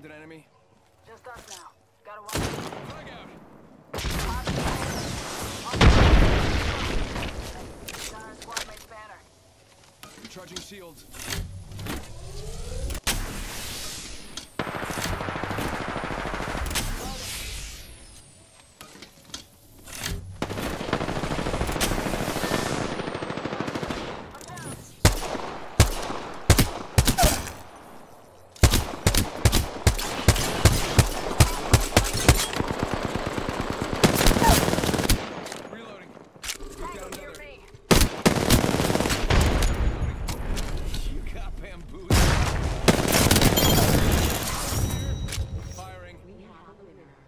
Downed an enemy. Just us now. Gotta watch. Frag out. Charging shields.